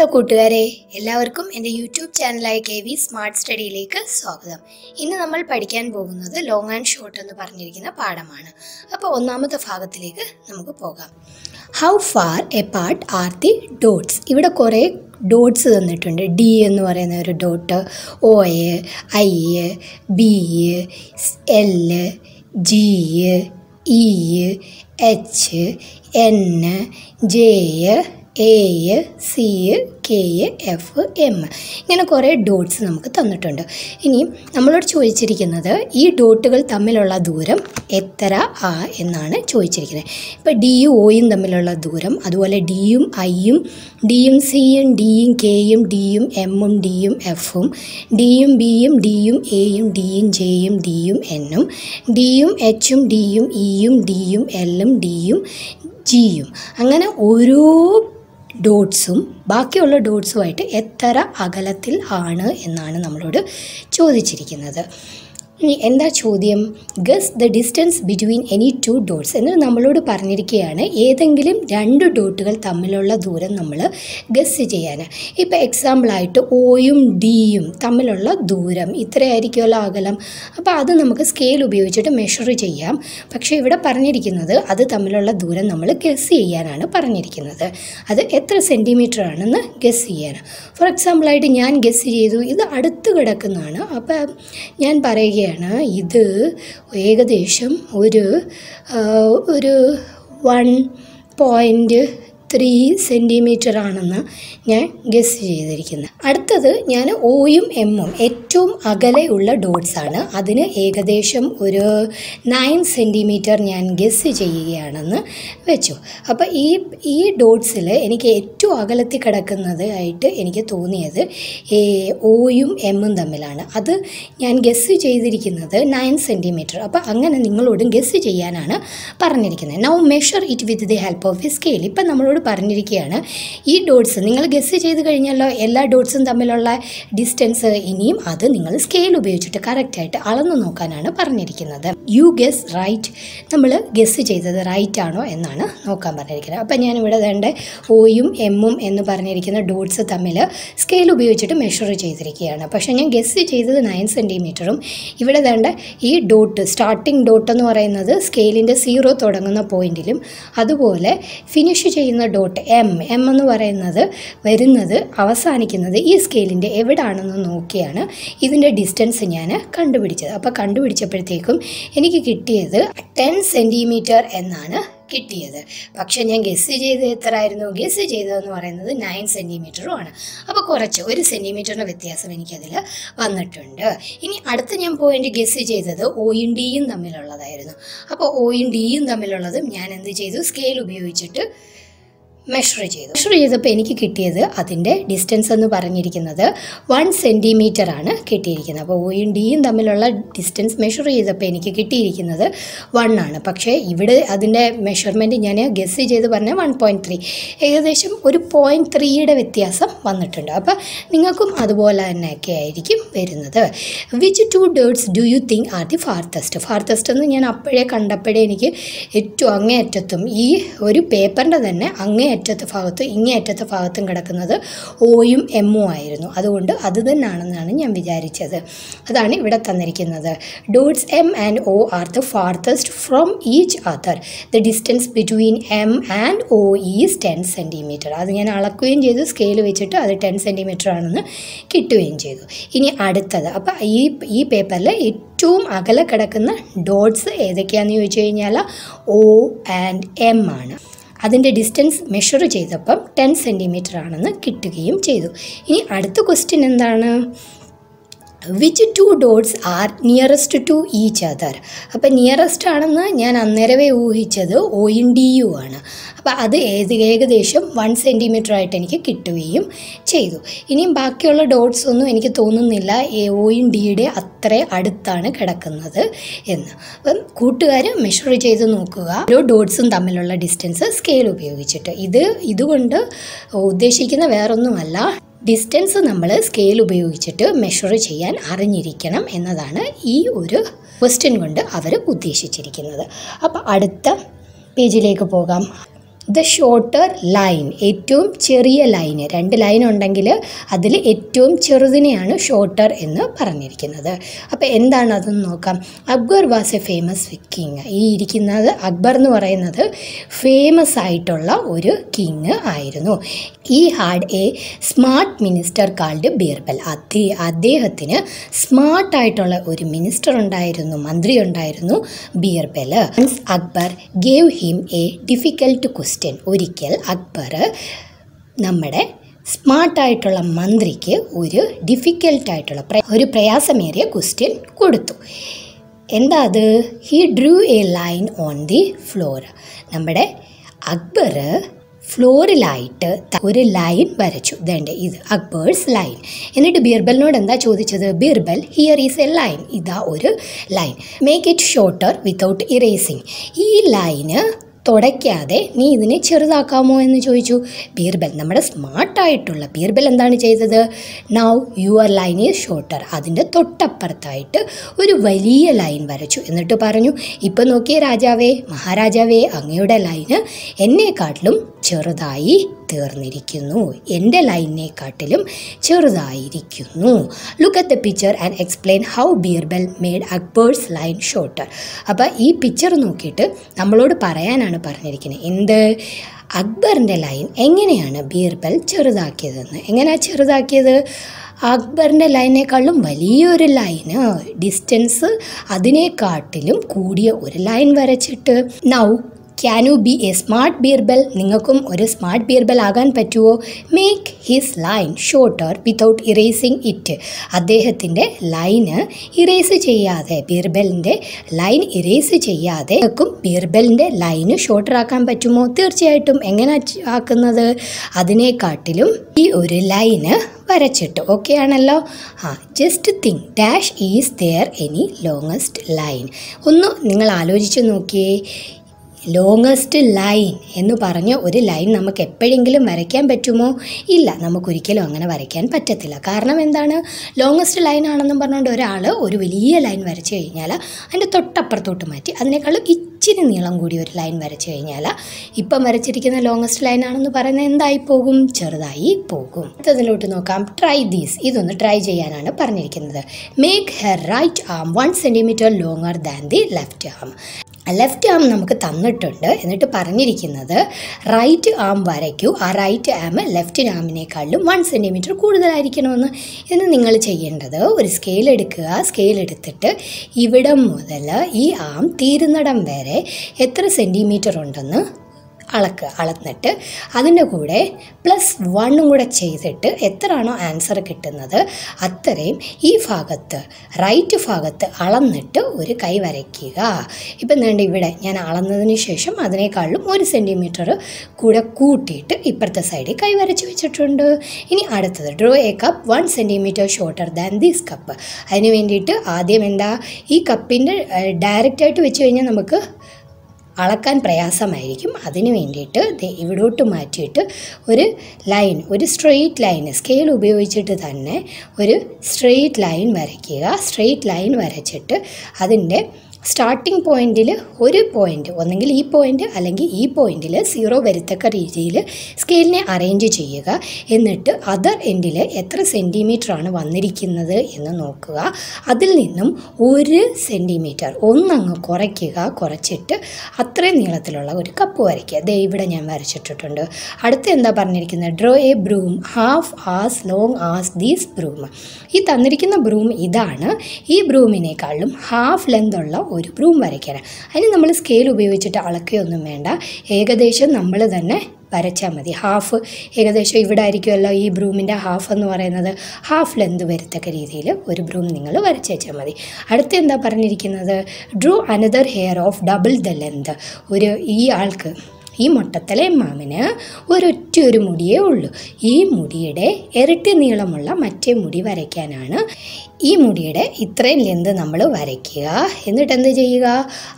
Hello കൂട്ടുകാരെ എല്ലാവർക്കും എന്റെ യൂട്യൂബ് ചാനലായ കെ വി സ്മാർട്ട് സ്റ്റഡിയിലേക്ക് സ്വാഗതം. ഇന്ന് നമ്മൾ പഠിക്കാൻ പോകുന്നത് ലോങ് ആൻഡ് ഷോർട്ട് എന്ന് പറഞ്ഞിരിക്കുന്ന പാഠമാണ്. അപ്പോൾ ഒന്നാമത്തെ ഭാഗത്തിലേക്ക് നമുക്ക് പോകാം. How far apart are the dots ഇവിടെ കുറേ ഡോട്ട്സ് തന്നിട്ടുണ്ട്. ഡി എന്ന് പറയുന്ന ഒരു dot O A I B L G E H N J A C K F M ഇങ്ങനെ കുറേ ഡോട്ട്സ് നമുക്ക് തന്നിട്ടുണ്ട് ഇനി നമ്മളോട് ചോദിച്ചിരിക്കുന്നത് ഈ ഡോട്ടുകൾ തമ്മിലുള്ള ദൂരം എത്ര ആ എന്നാണ് ചോദിച്ചിരിക്കുന്നത് ഇപ്പോൾ ഡിയും ഒയും തമ്മിലുള്ള ദൂരം അതുപോലെ ഡിയും ഐയും ഡിയും സിയും ഡിയും കെയും ഡിയും എമ്മും ഡിയും എഫും ഡിയും ബിയും ഡിയും എയും ഡിയും ജെയും ഡിയും എന്നും ഡിയും എച്ചും ഡിയും ഇയും ഡിയും എല്ലും ഡിയും ജിയും അങ്ങനെ ഓരോ ഡോട്ട്സും ബാക്കിയുള്ള ഡോട്ട്സുമായിട്ട് എത്ര അകലത്തിൽ ആണ് എന്നാണ് നമ്മളോട് ചോദിച്ചിരിക്കുന്നത്. ഇനി എന്താ ചോദ്യം? Guess the distance between any two dots എന്ന് നമ്മളോട് പറഞ്ഞിരിക്കുകയാണ്. ഏതെങ്കിലും രണ്ട് ഡോട്ടുകൾ തമ്മിലുള്ള ദൂരം നമ്മൾ ഗസ് ചെയ്യാൻ ഇപ്പോൾ എക്സാമ്പിളായിട്ട് ഒയും ഡിയും തമ്മിലുള്ള ദൂരം ഇത്രയായിരിക്കുമല്ലോ അകലം. അപ്പോൾ അത് നമുക്ക് സ്കെയിൽ ഉപയോഗിച്ചിട്ട് മെഷർ ചെയ്യാം. പക്ഷേ ഇവിടെ പറഞ്ഞിരിക്കുന്നത് അത് തമ്മിലുള്ള ദൂരം നമ്മൾ ഗസ് ചെയ്യാനാണ് പറഞ്ഞിരിക്കുന്നത്. അത് എത്ര സെന്റിമീറ്റർ ആണെന്ന് ഗസ് ചെയ്യാൻ ഫോർ എക്സാമ്പിളായിട്ട് ഞാൻ ഗസ് ചെയ്തു. ഇത് അടുത്ത് കിടക്കുന്നതാണ്. അപ്പോൾ ഞാൻ പറയുകയാണ്. ഇത് ഏകദേശം ഒരു ഒരു വൺ പോയിന്റ് ത്രീ സെന്റിമീറ്റർ ആണെന്ന് ഞാൻ ഗസ് ചെയ്തിരിക്കുന്നത് അടുത്തത് ഞാൻ ഒയും എമ്മും ഏറ്റവും അകലെയുള്ള ഡോട്ട്സ് ആണ്. അതിന് ഏകദേശം ഒരു നയൻ സെന്റിമീറ്റർ ഞാൻ ഗസ് ചെയ്യുകയാണെന്ന് വെച്ചു. അപ്പോൾ ഈ ഈ ഡോട്ട്സിൽ എനിക്ക് ഏറ്റവും അകലത്തിൽ കിടക്കുന്നത് ആയിട്ട് എനിക്ക് തോന്നിയത് ഒയും എമ്മും തമ്മിലാണ്. അത് ഞാൻ ഗസ് ചെയ്തിരിക്കുന്നത് നയൻ സെന്റിമീറ്റർ അപ്പോൾ അങ്ങനെ നിങ്ങളോടും ഗസ് ചെയ്യാനാണ് പറഞ്ഞിരിക്കുന്നത്. Now measure it with the help of a scale ഇപ്പം നമ്മളോട് പറഞ്ഞിരിക്കുകയാണ്. ഈ ഡോട്ട്സ് നിങ്ങൾ ഗസ് ചെയ്ത് കഴിഞ്ഞല്ലോ എല്ലാ ഡോട്ട്സും തമ്മിലുള്ള ഡിസ്റ്റൻസ് ഇനിയും അത് നിങ്ങൾ സ്കെയിൽ ഉപയോഗിച്ചിട്ട് കറക്റ്റായിട്ട് അളന്നു നോക്കാനാണ് പറഞ്ഞിരിക്കുന്നത്. യു ഗസ് റൈറ്റ് നമ്മൾ ഗസ് ചെയ്തത് റൈറ്റ് ആണോ എന്നാണ് നോക്കാൻ പറഞ്ഞിരിക്കുന്നത്. അപ്പം ഞാനിവിടെ വേണ്ട ഒയും എമ്മും എന്ന് പറഞ്ഞിരിക്കുന്ന ഡോട്ട്സ് തമ്മിൽ സ്കെയിൽ ഉപയോഗിച്ചിട്ട് മെഷർ ചെയ്തിരിക്കുകയാണ്. പക്ഷേ ഞാൻ ഗസ് ചെയ്തത് നയൻ സെന്റിമീറ്ററും ഇവിടെ വേണ്ട ഈ ഡോട്ട് സ്റ്റാർട്ടിംഗ് ഡോട്ട് എന്ന് പറയുന്നത് സ്കെയിലിന്റെ സീറോ തുടങ്ങുന്ന പോയിന്റിലും അതുപോലെ ഫിനിഷ് ചെയ്യുന്ന ഡോട്ട് എം എം എന്ന് പറയുന്നത് വരുന്നത് അവസാനിക്കുന്നത് ഈ സ്കെയിലിന്റെ എവിടാണെന്ന് നോക്കിയാണ്. ഇതിന്റെ ഡിസ്റ്റൻസ് ഞാൻ കണ്ടുപിടിച്ചത്. അപ്പോൾ കണ്ടുപിടിച്ചപ്പോഴത്തേക്കും എനിക്ക് കിട്ടിയത് ടെൻ സെന്റിമീറ്റർ എന്നാണ് കിട്ടിയത്. പക്ഷേ ഞാൻ ഗസ് ചെയ്ത് എത്ര ആയിരുന്നു ഗസ് ചെയ്തതെന്ന് പറയുന്നത് നയൻ സെന്റിമീറ്ററും ആണ്. അപ്പോൾ കുറച്ച് ഒരു സെന്റിമീറ്ററിന്റെ വ്യത്യാസം എനിക്കതിൽ വന്നിട്ടുണ്ട്. ഇനി അടുത്ത ഞാൻ പോയിന്റ് ഗസ് ചെയ്തത് ഒയും ഡിയും തമ്മിലുള്ളതായിരുന്നു. അപ്പോൾ ഒയും ഡിയും തമ്മിലുള്ളതും ഞാൻ എന്ത് ചെയ്തു? സ്കെയിൽ ഉപയോഗിച്ചിട്ട് മെഷർ ചെയ്തു. മെഷർ ചെയ്തപ്പോൾ എനിക്ക് കിട്ടിയത് അതിന്റെ ഡിസ്റ്റൻസ് എന്ന് പറഞ്ഞിരിക്കുന്നത് വൺ സെന്റിമീറ്റർ ആണ് കിട്ടിയിരിക്കുന്നത്. അപ്പോൾ ഒയും ഡിയും തമ്മിലുള്ള ഡിസ്റ്റൻസ് മെഷർ ചെയ്തപ്പോൾ എനിക്ക് കിട്ടിയിരിക്കുന്നത് വൺ ആണ്. പക്ഷേ ഇവിടെ അതിന്റെ മെഷർമെന്റ് ഞാൻ ഗസ് ചെയ്ത് പറഞ്ഞ വൺ പോയിന്റ് ത്രീ ഏകദേശം ഒരു പോയിന്റ് ത്രീയുടെ വ്യത്യാസം വന്നിട്ടുണ്ട്. അപ്പോൾ നിങ്ങൾക്കും അതുപോലെ തന്നെയൊക്കെ ആയിരിക്കും വരുന്നത്. Which two dots do you think are the farthest farthest എന്ന് ഞാൻ അപ്പോഴേ കണ്ടപ്പോഴേ എനിക്ക് ഏറ്റവും അങ്ങേയറ്റത്തും ഈ ഒരു പേപ്പറിന്റെ തന്നെ അങ്ങേയറ്റത്തെ ഭാഗത്തും ഇങ്ങേയറ്റത്തെ ഭാഗത്തും കിടക്കുന്നത് ഒയും എമ്മും ആയിരുന്നു. അതുകൊണ്ട് അത് തന്നെയാണെന്നാണ് ഞാൻ വിചാരിച്ചത്. അതാണ് ഇവിടെ തന്നിരിക്കുന്നത്. Dots M and O are the farthest from each other the distance between M and O is ten centimetre അത് ഞാൻ അളക്കുകയും ചെയ്തു സ്കെയിൽ വെച്ചിട്ട് അത് ടെൻ സെന്റിമീറ്റർ ആണെന്ന് കിട്ടുകയും ചെയ്തു. ഇനി അടുത്തത്. അപ്പോൾ ഈ ഈ പേപ്പറിൽ ഏറ്റവും അകലെ കിടക്കുന്ന ഡോട്ട്സ് ഏതൊക്കെയാണെന്ന് ചോദിച്ചു കഴിഞ്ഞാൽ ഒ ആൻഡ് എം ആണ്. അതിന്റെ ഡിസ്റ്റൻസ് മെഷർ ചെയ്തപ്പം ടെൻ സെന്റിമീറ്റർ ആണെന്ന് കിട്ടുകയും ചെയ്തു. ഇനി അടുത്ത ക്വസ്റ്റ്യൻ എന്താണ്? Which two dots are nearest to each other അപ്പം നിയറസ്റ്റ് ആണെന്ന് ഞാൻ അന്നേരവേ ഊഹിച്ചത് ഒ ഇൻ ഡി യു ആണ്. അപ്പോൾ അത് ഏത് ഏകദേശം വൺ സെന്റിമീറ്റർ ആയിട്ട് എനിക്ക് കിട്ടുകയും ചെയ്തു. ഇനിയും ബാക്കിയുള്ള ഡോട്ട്സ് ഒന്നും എനിക്ക് തോന്നുന്നില്ല എ ഇൻ ഡിയുടെ അത്ര അടുത്താണ് കിടക്കുന്നത് എന്ന്. അപ്പം കൂട്ടുകാർ മെഷർ ചെയ്ത് നോക്കുക. ഓരോ ഡോട്ട്സും തമ്മിലുള്ള ഡിസ്റ്റൻസ് സ്കെയിൽ ഉപയോഗിച്ചിട്ട്. ഇത് ഇതുകൊണ്ട് ഉദ്ദേശിക്കുന്ന വേറൊന്നുമല്ല. ഡിസ്റ്റൻസ് നമ്മൾ സ്കെയിൽ ഉപയോഗിച്ചിട്ട് മെഷർ ചെയ്യാൻ അറിഞ്ഞിരിക്കണം എന്നതാണ് ഈ ഒരു ക്വസ്റ്റ്യൻ കൊണ്ട് അവർ ഉദ്ദേശിച്ചിരിക്കുന്നത്. അപ്പോൾ അടുത്ത പേജിലേക്ക് പോകാം. ദ ഷോർട്ടർ ലൈൻ ഏറ്റവും ചെറിയ ലൈന് രണ്ട് ലൈൻ ഉണ്ടെങ്കിൽ അതിൽ ഏറ്റവും ചെറുതിനെയാണ് ഷോർട്ടർ എന്ന് പറഞ്ഞിരിക്കുന്നത്. അപ്പോൾ എന്താണ് അതെന്ന് നോക്കാം. Akbar was a famous king ഈ ഇരിക്കുന്നത് അക്ബർ എന്ന് പറയുന്നത് ഫേമസ് ആയിട്ടുള്ള ഒരു കിങ് ആയിരുന്നു. He had a smart minister called Birbal അതി അദ്ദേഹത്തിന് സ്മാർട്ടായിട്ടുള്ള ഒരു മിനിസ്റ്റർ ഉണ്ടായിരുന്നു മന്ത്രി ഉണ്ടായിരുന്നു Birbal Akbar gave him a difficult question ഒരിക്കൽ അക്ബർ നമ്മുടെ സ്മാർട്ടായിട്ടുള്ള മന്ത്രിക്ക് ഒരു ഡിഫിക്കൽട്ടായിട്ടുള്ള ഒരു പ്രയാസമേറിയ ക്വസ്റ്റ്യൻ കൊടുത്തു. എന്താ അത്? He drew a line on the floor നമ്മുടെ അക്ബർ ഫ്ലോറിലായിട്ട് ഒരു ലൈൻ വരച്ചു. ഇതേണ്ട ഇത് അക്ബേഴ്സ് ലൈൻ എന്നിട്ട് ബീർബലിനോട് എന്താ ചോദിച്ചത്? Birbal here is a line ഇതാ ഒരു line make it shorter without erasing ഈ ലൈന് തുടയ്ക്കാതെ നീ ഇതിനെ ചെറുതാക്കാമോ എന്ന് ചോദിച്ചു. ബീർബൽ നമ്മുടെ സ്മാർട്ടായിട്ടുള്ള ബീർബൽ എന്താണ് ചെയ്തത്? Now your line is shorter അതിന്റെ തൊട്ടപ്പുറത്തായിട്ട് ഒരു വലിയ ലൈൻ വരച്ചു എന്നിട്ട് പറഞ്ഞു ഇപ്പം നോക്കിയ രാജാവേ മഹാരാജാവേ അങ്ങയുടെ ലൈന് എന്നെക്കാട്ടിലും ചെറുതായി തീർന്നിരിക്കുന്നു. എന്റെ ലൈനിനെക്കാട്ടിലും ചെറുതായിരിക്കുന്നു. Look at the picture and explain how Birbal made Akbar's line shorter അപ്പോൾ ഈ പിക്ചർ നോക്കിയിട്ട് നമ്മളോട് പറയാനാണ് പറഞ്ഞിരിക്കുന്നത്. എന്ത്? അക്ബറിന്റെ ലൈൻ എങ്ങനെയാണ് ബീർബൽ ചെറുതാക്കിയതെന്ന്? എങ്ങനെയാണ് ചെറുതാക്കിയത്? അക്ബറിന്റെ ലൈനേക്കാളും വലിയൊരു ലൈന് ഡിസ്റ്റൻസ് അതിനെക്കാട്ടിലും കൂടിയ ഒരു ലൈൻ വരച്ചിട്ട്. Now can you be a smart Birbal നിങ്ങൾക്കും ഒരു സ്മാർട്ട് ബീർബൽ ആകാൻ പറ്റുമോ make his line shorter without erasing it അദ്ദേഹത്തിന്റെ ലൈന് ഇറേസ് ചെയ്യാതെ ബീർബലിന്റെ ലൈൻ ഇറേസ് ചെയ്യാതെ നിങ്ങൾക്കും ബീർബലിന്റെ ലൈന് ഷോർട്ടർ ആക്കാൻ പറ്റുമോ? തീർച്ചയായിട്ടും എങ്ങനെ ആക്കുന്നത്? അതിനെക്കാട്ടിലും ഈ ഒരു ലൈന് വരച്ചിട്ട് ഓക്കെ ആണല്ലോ? ആ just think dash is there any longest line ഒന്ന് നിങ്ങൾ ആലോചിച്ച് നോക്കിയേ. ലോങ്ങസ്റ്റ് ലൈൻ എന്ന് പറഞ്ഞ ഒരു ലൈൻ നമുക്ക് എപ്പോഴെങ്കിലും വരയ്ക്കാൻ പറ്റുമോ? ഇല്ല നമുക്കൊരിക്കലും അങ്ങനെ വരയ്ക്കാൻ പറ്റത്തില്ല. കാരണം എന്താണ്? ലോങ്ങസ്റ്റ് ലൈൻ ആണെന്നും പറഞ്ഞുകൊണ്ട് ഒരാൾ ഒരു വലിയ ലൈൻ വരച്ചു കഴിഞ്ഞാൽ അതിന്റെ തൊട്ടപ്പുറത്തോട്ട് മാറ്റി അതിനേക്കാളും ഇച്ചിരി നീളം കൂടി ഒരു ലൈൻ വരച്ചു കഴിഞ്ഞാൽ ഇപ്പം വരച്ചിരിക്കുന്ന ലോങ്ങസ്റ്റ് ലൈൻ ആണെന്ന് പറയുന്നത് എന്തായി പോകും? ചെറുതായി പോകും. അടുത്തതിലോട്ട് നോക്കാം. ട്രൈ ദീസ് ഇതൊന്ന് ട്രൈ ചെയ്യാനാണ് പറഞ്ഞിരിക്കുന്നത്. Make her right arm one centimetre longer than the left arm left arm നമുക്ക് തന്നിട്ടുണ്ട്. എന്നിട്ട് പറഞ്ഞിരിക്കുന്നത് റൈറ്റ് ആം വരയ്ക്കൂ. ആ റൈറ്റ് ആം ലെഫ്റ്റ് ആമിനേക്കാളും വൺ സെന്റിമീറ്റർ കൂടുതലായിരിക്കണമെന്ന് എന്ന് നിങ്ങൾ ചെയ്യേണ്ടത്. ഒരു സ്കെയിൽ എടുക്കുക. സ്കെയിൽ എടുത്തിട്ട് ഇവിടം മുതൽ ഈ ആം തീരുന്നിടം വരെ എത്ര സെന്റിമീറ്റർ ഉണ്ടെന്ന് അളക്കുക അളന്നിട്ട് അതിന്റെ കൂടെ പ്ലസ് വണ്ണും കൂടെ ചെയ്തിട്ട് എത്രയാണോ ആൻസർ കിട്ടുന്നത് അത്രയും ഈ ഭാഗത്ത് റൈറ്റ് ഭാഗത്ത് അളന്നിട്ട് ഒരു കൈ വരയ്ക്കുക. ഇപ്പം വേണ്ട ഇവിടെ ഞാൻ അളന്നതിന് ശേഷം അതിനേക്കാളും ഒരു സെന്റിമീറ്റർ കൂടെ കൂട്ടിയിട്ട് ഇപ്പുറത്തെ സൈഡിൽ കൈ വരച്ച് വെച്ചിട്ടുണ്ട്. ഇനി അടുത്തത് draw a cup one centimetre shorter than these cup അതിന് വേണ്ടിയിട്ട് ആദ്യം എന്താ ഈ കപ്പിന്റെ ഡയറക്റ്റായിട്ട് വെച്ച് കഴിഞ്ഞാൽ നമുക്ക് അളക്കാൻ പ്രയാസമായിരിക്കും. അതിന് വേണ്ടിയിട്ട് ഇവിടോട്ട് മാറ്റിയിട്ട് ഒരു ലൈൻ ഒരു സ്ട്രെയിറ്റ് ലൈൻ സ്കെയിൽ ഉപയോഗിച്ചിട്ട് തന്നെ ഒരു സ്ട്രെയിറ്റ് ലൈൻ വരയ്ക്കുക. സ്ട്രെയിറ്റ് ലൈൻ വരച്ചിട്ട് അതിന്റെ സ്റ്റാർട്ടിംഗ് പോയിന്റിൽ ഒരു പോയിന്റ് ഒന്നെങ്കിൽ ഈ പോയിന്റ് അല്ലെങ്കിൽ ഈ പോയിന്റിൽ സീറോ വരത്തക്ക രീതിയിൽ സ്കെയിലിനെ അറേഞ്ച് ചെയ്യുക. എന്നിട്ട് അതർ എൻഡിൽ എത്ര സെന്റിമീറ്റർ ആണ് വന്നിരിക്കുന്നത് എന്ന് നോക്കുക. അതിൽ നിന്നും ഒരു സെന്റിമീറ്റർ ഒന്നങ്ങ് കുറയ്ക്കുക. കുറച്ചിട്ട് അത്രയും നീളത്തിലുള്ള ഒരു കപ്പ് വരയ്ക്കുക. ദേ ഇവിടെ ഞാൻ വരച്ചിട്ടിട്ടുണ്ട്. അടുത്ത എന്താ പറഞ്ഞിരിക്കുന്നത്? Draw a broom half as long as these broom ഈ തന്നിരിക്കുന്ന ബ്രൂം ഇതാണ്. ഈ ബ്രൂമിനേക്കാളും ഹാഫ് ലെങ്ത് ഉള്ള ഒരു ബ്രൂം വരയ്ക്കണം അതിന് നമ്മൾ സ്കെയിൽ ഉപയോഗിച്ചിട്ട് അളക്കുകയൊന്നും വേണ്ട. ഏകദേശം നമ്മൾ തന്നെ വരച്ചാൽ മതി. ഹാഫ് ഏകദേശം ഇവിടെ ആയിരിക്കുമല്ലോ ഈ ബ്രൂമിന്റെ ഹാഫ് എന്ന് പറയുന്നത്. ഹാഫ് ലെന്ത് വരത്തക്ക രീതിയിൽ ഒരു ബ്രൂം നിങ്ങൾ വരച്ച് വെച്ചാൽ മതി. അടുത്ത എന്താ പറഞ്ഞിരിക്കുന്നത്? Draw another hair of double the length ഒരു ഈ ആൾക്ക് ഈ മുട്ടത്തലേ മാമിന് ഒരൊറ്റ ഒറ്റ ഒരു മുടിയേ ഉള്ളൂ. ഈ മുടിയുടെ ഇരട്ടി നീളമുള്ള മറ്റേ മുടി വരയ്ക്കാനാണ് ഈ മുടിയുടെ ഇത്രയും ലെന്ത് നമ്മൾ വരയ്ക്കുക. എന്നിട്ട് എന്ത് ചെയ്യുക?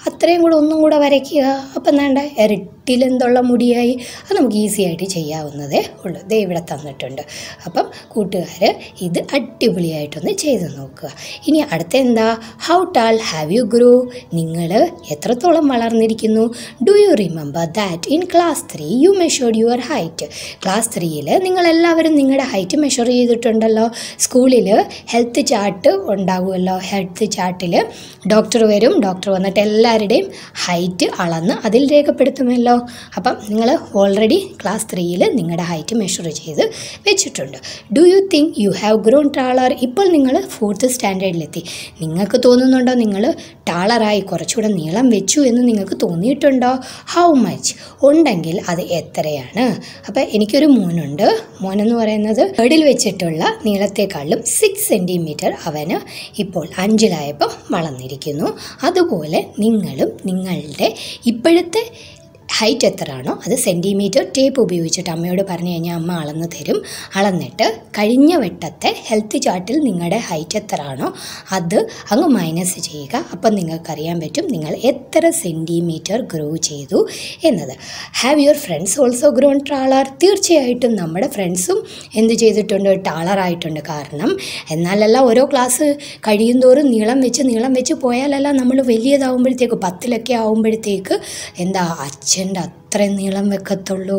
അത്രയും കൂടെ ഒന്നും കൂടെ വരയ്ക്കുക. അപ്പം വേണ്ട ഇരട്ടി ലെന്തുള്ള മുടിയായി. അത് നമുക്ക് ഈസി ആയിട്ട് ചെയ്യാവുന്നതേ ഉള്ളൂ. ദേ ഇവിടെ തന്നിട്ടുണ്ട്. അപ്പം കൂട്ടുകാർ ഇത് അടിപൊളിയായിട്ടൊന്ന് ചെയ്ത് നോക്കുക. ഇനി അടുത്ത എന്താ? How tall have you grow നിങ്ങൾ എത്രത്തോളം വളർന്നിരിക്കുന്നു? Do you remember that in class three you measured your height class ത്രീയിൽ നിങ്ങളെല്ലാവരും നിങ്ങളുടെ ഹൈറ്റ് മെഷർ ചെയ്തിട്ടുണ്ടല്ലോ. സ്കൂളിൽ ഹെൽത്ത് ചാർട്ട് ഉണ്ടാകുമല്ലോ ഹെൽത്ത് ചാർട്ടിൽ ഡോക്ടർ വരും ഡോക്ടർ വന്നിട്ട് എല്ലാവരുടെയും ഹൈറ്റ് അളന്ന് അതിൽ രേഖപ്പെടുത്തുമല്ലോ. അപ്പം നിങ്ങൾ ഓൾറെഡി ക്ലാസ് ത്രീയിൽ നിങ്ങളുടെ ഹൈറ്റ് മെഷർ ചെയ്ത് വെച്ചിട്ടുണ്ട്. Do you think you have grown taller ഇപ്പോൾ നിങ്ങൾ ഫോർത്ത് സ്റ്റാൻഡേർഡിലെത്തി നിങ്ങൾക്ക് തോന്നുന്നുണ്ടോ നിങ്ങൾ ടാളറായി കുറച്ചുകൂടെ നീളം വെച്ചു എന്ന് നിങ്ങൾക്ക് തോന്നിയിട്ടുണ്ടോ? ഹൗ മച്ച് ഉണ്ടെങ്കിൽ അത് എത്രയാണ്? അപ്പം എനിക്കൊരു മോനുണ്ട്. മോനെന്ന് പറയുന്നത് ഏടിൽ വെച്ചിട്ടുള്ള നീളത്തെക്കാളും സിക്സ് സെന്റിമീറ്റർ അവന് ഇപ്പോൾ അഞ്ചിലായപ്പം വളർന്നിരിക്കുന്നു. അതുപോലെ നിങ്ങളും നിങ്ങളുടെ ഇപ്പോഴത്തെ ഹൈറ്റ് എത്രയാണോ അത് സെന്റിമീറ്റർ ടേപ്പ് ഉപയോഗിച്ചിട്ട് അമ്മയോട് പറഞ്ഞു കഴിഞ്ഞാൽ അമ്മ അളന്ന് തരും. അളന്നിട്ട് കഴിഞ്ഞ വെട്ടത്തെ ഹെൽത്ത് ചാർട്ടിൽ നിങ്ങളുടെ ഹൈറ്റ് എത്രയാണോ അത് അങ്ങ് മൈനസ് ചെയ്യുക. അപ്പം നിങ്ങൾക്കറിയാൻ പറ്റും നിങ്ങൾ എത്ര സെന്റിമീറ്റർ ഗ്രോ ചെയ്തു എന്നത്. Have your friends also grown taller തീർച്ചയായിട്ടും നമ്മുടെ ഫ്രണ്ട്സും എന്ത് ചെയ്തിട്ടുണ്ട് ടാളറായിട്ടുണ്ട് കാരണം എന്നാലല്ല ഓരോ ക്ലാസ് കഴിയും തോറും നീളം വെച്ച് നീളം വെച്ച് പോയാലല്ല നമ്മൾ വലിയതാവുമ്പോഴത്തേക്ക് പത്തിലൊക്കെ ആവുമ്പോഴത്തേക്ക് എന്താ അച്ഛന്റെ അത്രയും നീളം വെക്കത്തുള്ളൂ.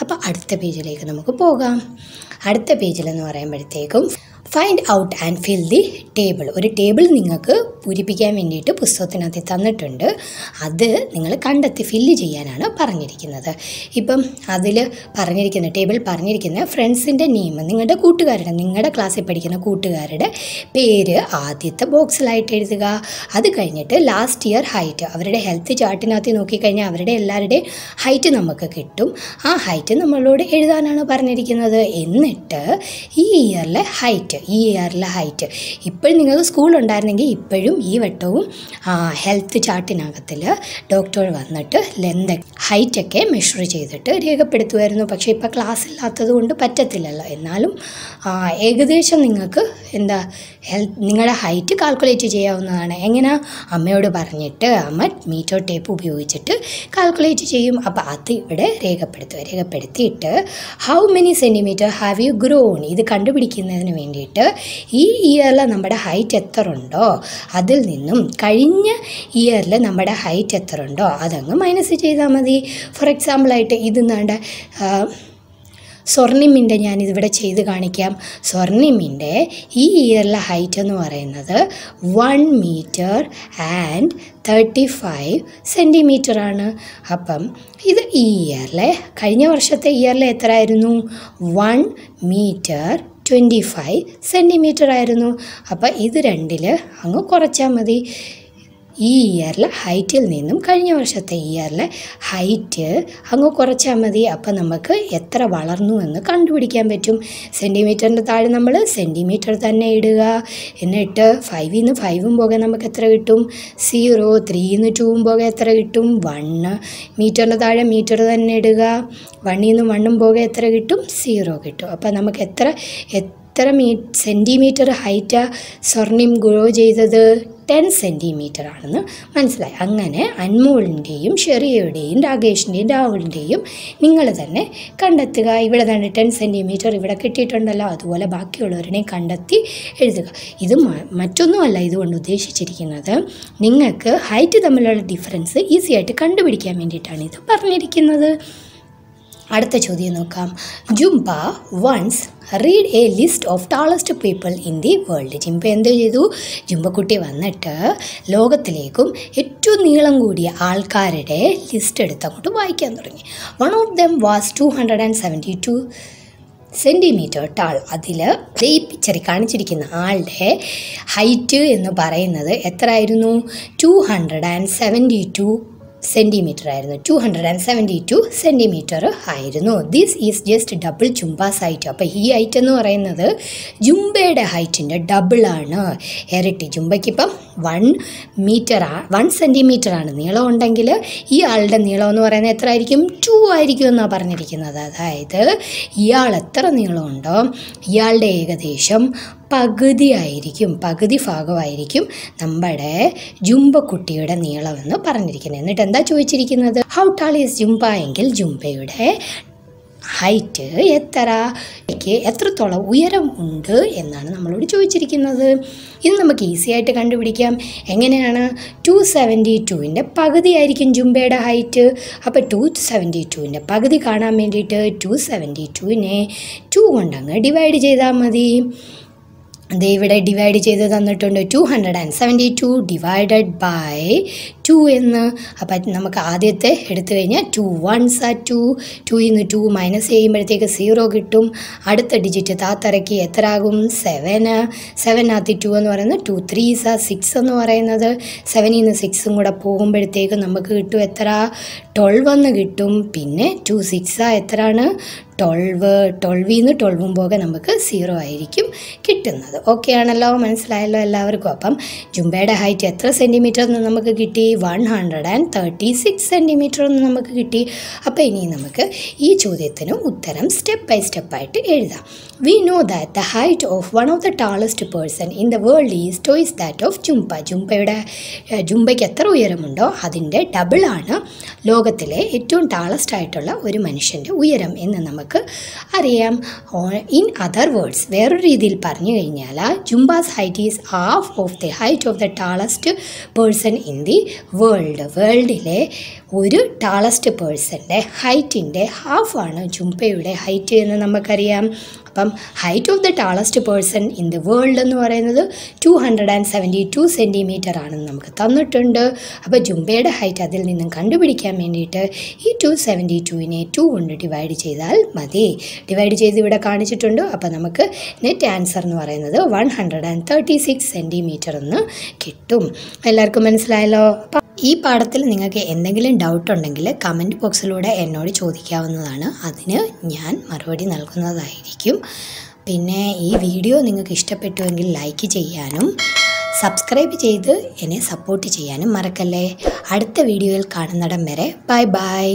അപ്പോൾ അടുത്ത പേജിലേക്ക് നമുക്ക് പോകാം. അടുത്ത പേജിലെന്ന് പറയുമ്പോഴത്തേക്കും find out and fill the table ഒരു ടേബിൾ നിങ്ങൾക്ക് പൂരിപ്പിക്കാൻ വേണ്ടിയിട്ട് പുസ്തകത്തിനകത്ത് തന്നിട്ടുണ്ട്. അത് നിങ്ങൾ കണ്ടെത്തി ഫില്ല് ചെയ്യാനാണ് പറഞ്ഞിരിക്കുന്നത്. ഇപ്പം അതിൽ പറഞ്ഞിരിക്കുന്ന ടേബിൾ പറഞ്ഞിരിക്കുന്ന ഫ്രണ്ട്സിന്റെ നെയിം നിങ്ങളുടെ കൂട്ടുകാരുടെ നിങ്ങളുടെ ക്ലാസ്സിൽ പഠിക്കുന്ന കൂട്ടുകാരുടെ പേര് ആദ്യത്തെ ബോക്സിലായിട്ട് എഴുതുക. അത് കഴിഞ്ഞിട്ട് ലാസ്റ്റ് ഇയർ ഹൈറ്റ് അവരുടെ ഹെൽത്ത് ചാർട്ടിനകത്ത് നോക്കിക്കഴിഞ്ഞാൽ അവരുടെ എല്ലാവരുടെയും ഹൈറ്റ് നമുക്ക് കിട്ടും. ആ ഹൈറ്റ് നമ്മളോട് എഴുതാനാണ് പറഞ്ഞിരിക്കുന്നത്. എന്നിട്ട് ഈ ഇയറിലെ ഹൈറ്റ് ഈ ഇയറിലെ ഹൈറ്റ് ഇപ്പോഴും നിങ്ങൾക്ക് സ്കൂളുണ്ടായിരുന്നെങ്കിൽ ഇപ്പോഴും ഈ വട്ടവും ഹെൽത്ത് ചാർട്ടിനകത്തിൽ ഡോക്ടർ വന്നിട്ട് ലെന്ത് ഹൈറ്റൊക്കെ മെഷർ ചെയ്തിട്ട് രേഖപ്പെടുത്തുമായിരുന്നു പക്ഷേ ഇപ്പോൾ ക്ലാസ് ഇല്ലാത്തത് കൊണ്ട് പറ്റത്തില്ലല്ലോ. എന്നാലും ഏകദേശം നിങ്ങൾക്ക് എന്താ ഹെൽത്ത് നിങ്ങളുടെ ഹൈറ്റ് കാൽക്കുലേറ്റ് ചെയ്യാവുന്നതാണ്. എങ്ങനെ? അമ്മയോട് പറഞ്ഞിട്ട് അമ്മ മീറ്റർ ടേപ്പ് ഉപയോഗിച്ചിട്ട് കാൽക്കുലേറ്റ് ചെയ്യും. അപ്പോൾ അത് ഇവിടെ രേഖപ്പെടുത്തുക. രേഖപ്പെടുത്തിയിട്ട് how many centimetre have you grown ഇത് കണ്ടുപിടിക്കുന്നതിന് വേണ്ടിയിട്ട് ഈ ഇയറിൽ നമ്മുടെ ഹൈറ്റ് എത്ര ഉണ്ടോ അതിൽ നിന്നും കഴിഞ്ഞ ഇയറിൽ നമ്മുടെ ഹൈറ്റ് എത്ര ഉണ്ടോ അതങ്ങ് മൈനസ് ചെയ്താൽ മതി. ഫോർ എക്സാമ്പിളായിട്ട് ഇത് നാണ്ട സ്വർണിമിന്റെ ഞാനിതിവിടെ ചെയ്ത് കാണിക്കാം. സ്വർണിമിന്റെ ഈ ഇയറിലെ ഹൈറ്റ് എന്ന് പറയുന്നത് one metre and thirty five centimetre ആണ്. അപ്പം ഇത് ഈ ഇയറിലെ കഴിഞ്ഞ വർഷത്തെ ഇയറിലെ എത്ര ആയിരുന്നു one metre twenty five centimetre ആയിരുന്നു. അപ്പം ഇത് രണ്ടിൽ അങ്ങ് കുറച്ചാൽ മതി. ഈ ഇയറിലെ ഹൈറ്റിൽ നിന്നും കഴിഞ്ഞ വർഷത്തെ ഇയറിലെ ഹൈറ്റ് അങ്ങ് കുറച്ചാൽ മതി. അപ്പം നമുക്ക് എത്ര വളർന്നു എന്ന് കണ്ടുപിടിക്കാൻ പറ്റും. സെന്റിമീറ്ററിന്റെ താഴെ നമ്മൾ സെന്റിമീറ്റർ തന്നെ ഇടുക. എന്നിട്ട് ഫൈവിൽ നിന്ന് ഫൈവും പോകെ നമുക്ക് എത്ര കിട്ടും? സീറോ ത്രീയിൽ നിന്ന് ടൂവും പോകെ എത്ര കിട്ടും? വണ്ണ് മീറ്ററിന്റെ താഴെ മീറ്റർ തന്നെ ഇടുക. വണ്ണിൽ നിന്ന് വണ്ണും പോകെ എത്ര കിട്ടും? സീറോ കിട്ടും. അപ്പം നമുക്ക് എത്ര എത്ര മീ സെന്റിമീറ്റർ ഹൈറ്റാ സ്വർണിം ഗ്രോ ചെയ്തത്? ടെൻ സെന്റിമീറ്റർ ആണെന്ന് മനസ്സിലായി. അങ്ങനെ അൻമോളിന്റെയും ഷെറിയയുടെയും രാകേഷിന്റെയും രാഹുലിന്റെയും നിങ്ങൾ തന്നെ കണ്ടെത്തുക. ഇവിടെ തന്നെ ടെൻ സെന്റിമീറ്റർ ഇവിടെ കിട്ടിയിട്ടുണ്ടല്ലോ. അതുപോലെ ബാക്കിയുള്ളവരെ കണ്ടെത്തി എഴുതുക. ഇത് മറ്റൊന്നുമല്ല ഇതുകൊണ്ട് ഉദ്ദേശിച്ചിരിക്കുന്നത്. നിങ്ങൾക്ക് ഹൈറ്റ് തമ്മിലുള്ള ഡിഫറൻസ് ഈസിയായിട്ട് കണ്ടുപിടിക്കാൻ വേണ്ടിയിട്ടാണ് ഇത് പറഞ്ഞിരിക്കുന്നത്. അടുത്ത ചോദ്യം നോക്കാം. Jumba once read a list of tallest people in the world Jumba എന്ത് ചെയ്തു? ജുംബക്കുട്ടി വന്നിട്ട് ലോകത്തിലേക്കും ഏറ്റവും നീളം കൂടിയ ആൾക്കാരുടെ ലിസ്റ്റ് എടുത്ത് അങ്ങോട്ട് വായിക്കാൻ തുടങ്ങി. One of them was two hundred and seventy two centimetre tall അതിൽ ഈ പിക്ചറിൽ കാണിച്ചിരിക്കുന്ന ആളുടെ ഹൈറ്റ് എന്ന് പറയുന്നത് എത്രയായിരുന്നു? Two hundred and seventy two centimetre ആയിരുന്നു two hundred and seventy two centimetre ആയിരുന്നു. This is just double Jumba's height അപ്പോൾ ഈ ഹൈറ്റ് എന്ന് പറയുന്നത് ജുംബയുടെ ഹൈറ്റിന്റെ ഡബിളാണ് ഇരട്ടി ജുംബയ്ക്കിപ്പം വൺ മീറ്റർ വൺ സെന്റിമീറ്റർ ആണ് നീളം ഉണ്ടെങ്കിൽ ഈ ആളുടെ നീളം എന്ന് പറയുന്നത് എത്ര ആയിരിക്കും ടു ആയിരിക്കും എന്നാണ് പറഞ്ഞിരിക്കുന്നത്. അതായത് ഇയാൾ എത്ര നീളമുണ്ടോ? ഇയാളുടെ ഏകദേശം പകുതി ആയിരിക്കും പകുതി ഭാഗമായിരിക്കും നമ്മുടെ ജുംബക്കുട്ടിയുടെ നീളമെന്ന് പറഞ്ഞിരിക്കുന്നത്. എന്നിട്ട് എന്താ ചോദിച്ചിരിക്കുന്നത്? ഹൗ ടാൾ ഈസ് ജുംബ എങ്കിൽ ജുംബയുടെ ഹൈറ്റ് എത്ര? എത്രത്തോളം ഉയരം ഉണ്ട് എന്നാണ് നമ്മളോട് ചോദിച്ചിരിക്കുന്നത്. ഇത് നമുക്ക് ഈസി ആയിട്ട് കണ്ടുപിടിക്കാം. എങ്ങനെയാണ്? ടു സെവന്റി ടുവിന്റെ പകുതി ആയിരിക്കും ജുംബയുടെ ഹൈറ്റ് അപ്പോൾ ടു സെവന്റി ടുവിന്റെ പകുതി കാണാൻ വേണ്ടിയിട്ട് ടു സെവന്റി ടുവിനെ ടു കൊണ്ടങ്ങ് ഡിവൈഡ് ചെയ്താൽ മതി. ദേ ഇവിടെ ഡിവൈഡ് ചെയ്ത് തന്നിട്ടുണ്ട് two hundred and seventy two divided by two എന്ന്. അപ്പം നമുക്ക് ആദ്യത്തെ എടുത്തു കഴിഞ്ഞാൽ ടു വൺസ് ആ ടു ടു ഇന്ന് ടു മൈനസ് ചെയ്യുമ്പോഴത്തേക്ക് സീറോ കിട്ടും. അടുത്ത ഡിജിറ്റ് താത്തിറക്കി എത്ര ആകും സെവന് ആത്തി ടു എന്ന് പറയുന്നത് ടു ത്രീസ് ആ സിക്സ് എന്ന് പറയുന്നത്. സെവനിൽ നിന്ന് സിക്സും കൂടെ പോകുമ്പോഴത്തേക്ക് നമുക്ക് കിട്ടും എത്ര? ട്വൽവ് എന്ന് കിട്ടും. പിന്നെ ടു സിക്സ് എത്രയാണ്? ട്വൽവ് ട്വൽവിൽ നിന്ന് ട്വൽവും പോകെ നമുക്ക് സീറോ ആയിരിക്കും കിട്ടുന്നത്. ഓക്കെ ആണല്ലോ? മനസ്സിലായല്ലോ എല്ലാവർക്കും? അപ്പം ജുംബയുടെ ഹൈറ്റ് എത്ര സെന്റിമീറ്റർ എന്ന് നമുക്ക് കിട്ടി? One hundred and thirty six centimetre എന്ന് നമുക്ക് കിട്ടി. അപ്പോൾ ഇനി നമുക്ക് ഈ ചോദ്യത്തിന് ഉത്തരം സ്റ്റെപ്പ് ബൈ സ്റ്റെപ്പായിട്ട് എഴുതാം. We know that the height of one of the tallest person in the world is twice that of Jumba ജുംബയുടെ ജുംബയ്ക്ക് എത്ര ഉയരമുണ്ടോ? അതിന്റെ ഡബിളാണ് ലോകത്തിലെ ഏറ്റവും ടാളസ്റ്റ് ആയിട്ടുള്ള ഒരു മനുഷ്യന്റെ ഉയരം എന്ന് നമുക്ക് അറിയാം. ഇൻ അതർ വേർഡ്സ് വേറൊരു രീതിയിൽ പറഞ്ഞു കഴിഞ്ഞാൽ Jumba's height is half of the height of the tallest person in the world വേൾഡിലെ ഒരു ടാളസ്റ്റ് പേഴ്സന്റെ ഹൈറ്റിന്റെ ഹാഫാണ് ജുംപയുടെ ഹൈറ്റ് എന്ന് നമുക്കറിയാം. അപ്പം height of the tallest person in the world എന്ന് പറയുന്നത് two hundred and seventy two centimetre ആണെന്ന് നമുക്ക് തന്നിട്ടുണ്ട്. അപ്പോൾ ജുംബയുടെ ഹൈറ്റ് അതിൽ നിന്നും കണ്ടുപിടിക്കാൻ വേണ്ടിയിട്ട് ഈ ടു സെവന്റി ടുവിനെ ടു കൊണ്ട് ഡിവൈഡ് ചെയ്താൽ മതി. ഡിവൈഡ് ചെയ്ത് ഇവിടെ കാണിച്ചിട്ടുണ്ട്. അപ്പോൾ നമുക്ക് നെറ്റ് ആൻസർ എന്ന് പറയുന്നത് one hundred and thirty six centimetre എന്ന് കിട്ടും. എല്ലാവർക്കും മനസ്സിലായല്ലോ? ഈ പാഠത്തിൽ നിങ്ങൾക്ക് എന്തെങ്കിലും ഡൗട്ട് ഉണ്ടെങ്കിൽ കമന്റ് ബോക്സിലൂടെ എന്നോട് ചോദിക്കാവുന്നതാണ്. അതിന് ഞാൻ മറുപടി നൽകുന്നതായിരിക്കും. പിന്നെ ഈ വീഡിയോ നിങ്ങൾക്ക് ഇഷ്ടപ്പെട്ടുവെങ്കിൽ ലൈക്ക് ചെയ്യാനും സബ്സ്ക്രൈബ് ചെയ്ത് എന്നെ സപ്പോർട്ട് ചെയ്യാനും മറക്കല്ലേ. അടുത്ത വീഡിയോയിൽ കാണുന്നിടം വരെ ബൈ ബൈ